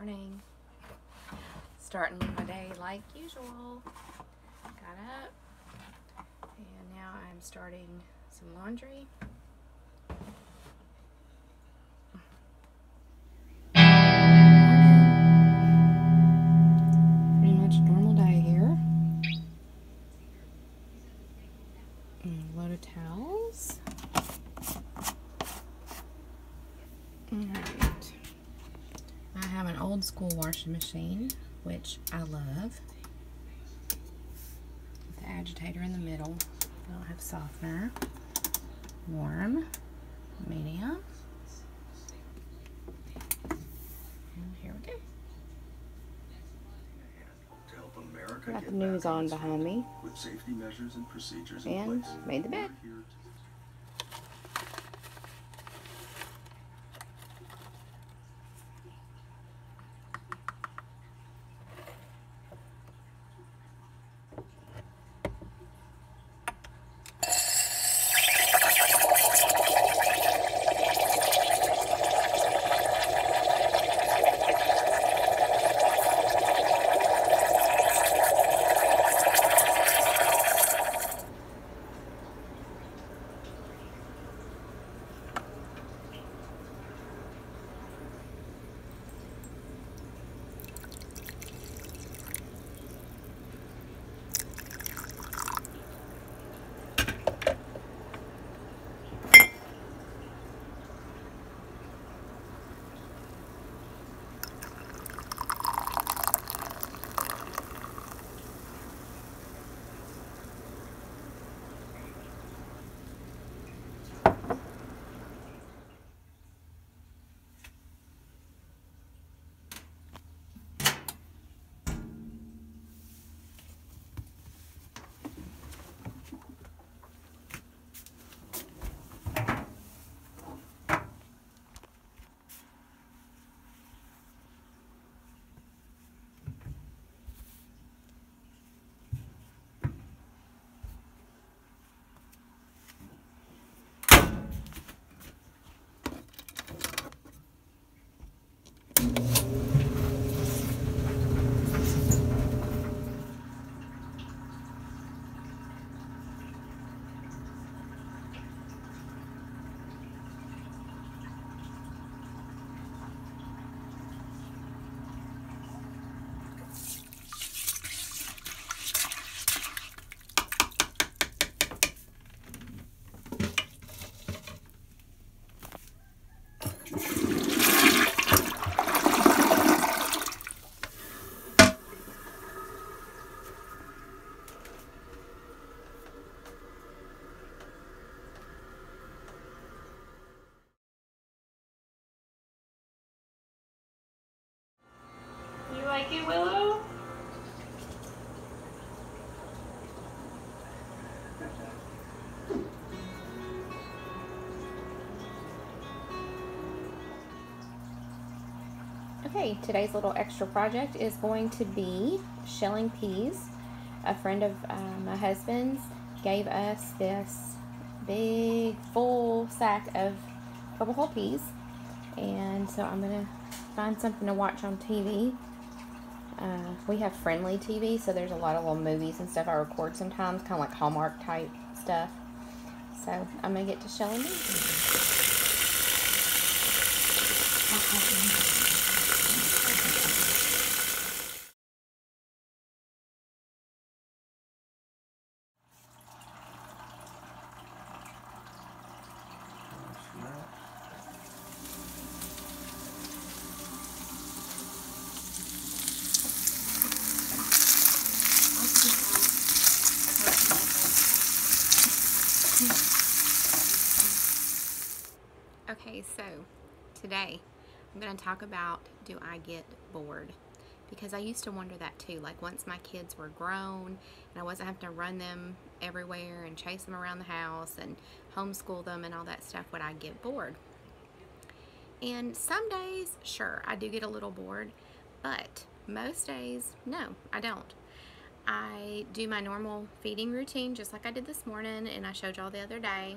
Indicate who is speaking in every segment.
Speaker 1: morning. Starting my day like usual. Got up and now I'm starting some laundry. Pretty much normal day here. And a load of towels. Alright. I have an old school washing machine, which I love. With the agitator in the middle. I don't have softener. Warm. Medium. And here we go.
Speaker 2: to
Speaker 1: Got the news on behind me.
Speaker 2: With safety measures and procedures in place.
Speaker 1: made the bed. Okay, today's little extra project is going to be shelling peas. A friend of uh, my husband's gave us this big full sack of purple hull peas. And so I'm going to find something to watch on TV. Uh, we have Frndly TV, so there's a lot of little movies and stuff I record sometimes, kind of like Hallmark type stuff. So I'm going to get to shelling these. Okay, so today I'm going to talk about do I get bored? Because I used to wonder that too. Like once my kids were grown and I wasn't having to run them everywhere and chase them around the house and homeschool them and all that stuff, would I get bored? And some days, sure, I do get a little bored, but most days, no, I don't. I do my normal feeding routine just like I did this morning and I showed y'all the other day.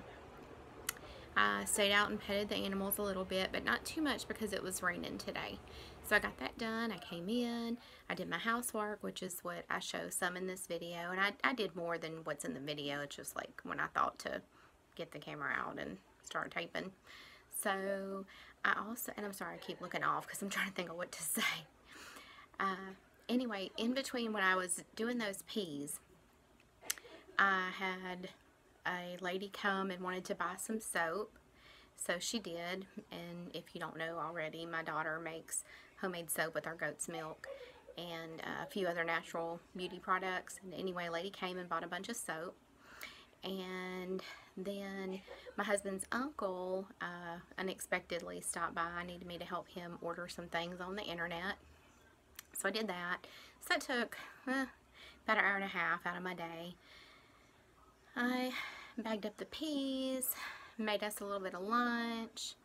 Speaker 1: I stayed out and petted the animals a little bit, but not too much because it was raining today. So I got that done. I came in. I did my housework, which is what I show some in this video. And I, I did more than what's in the video. It's just like when I thought to get the camera out and start taping. So I also, and I'm sorry I keep looking off because I'm trying to think of what to say. Anyway, in between when I was doing those peas, I had a lady come and wanted to buy some soap. So she did, and if you don't know already, my daughter makes homemade soap with our goat's milk and a few other natural beauty products. And anyway, a lady came and bought a bunch of soap. And then my husband's uncle uh, unexpectedly stopped by. I needed me to help him order some things on the internet. So I did that. So that took eh, about an hour and a half out of my day. I bagged up the peas, made us a little bit of lunch,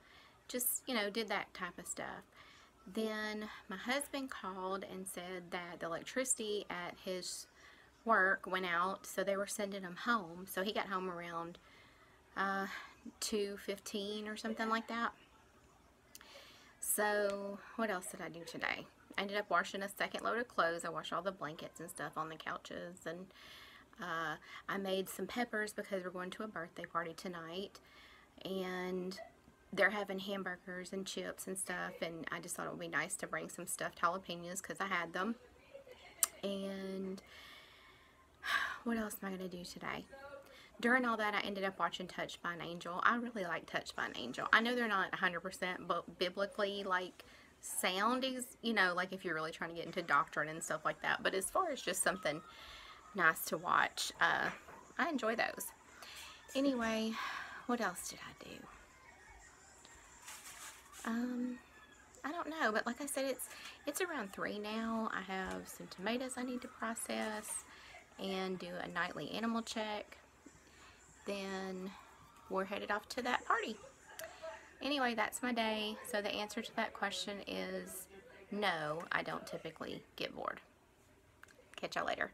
Speaker 1: just, you know, did that type of stuff. Then my husband called and said that the electricity at his work went out, so they were sending him home. So he got home around uh, 2.15 or something like that. So what else did I do today? I ended up washing a second load of clothes. I washed all the blankets and stuff on the couches and uh, I made some peppers because we're going to a birthday party tonight and they're having hamburgers and chips and stuff and I just thought it would be nice to bring some stuffed jalapenos because I had them. And what else am I going to do today? During all that I ended up watching Touched by an Angel. I really like Touched by an Angel. I know they're not 100% but biblically like sound is you know like if you're really trying to get into doctrine and stuff like that but as far as just something nice to watch. Uh, I enjoy those. Anyway, what else did I do? Um, I don't know, but like I said, it's it's around 3 now. I have some tomatoes I need to process and do a nightly animal check. Then we're headed off to that party. Anyway, that's my day. So the answer to that question is no, I don't typically get bored. Catch y'all later.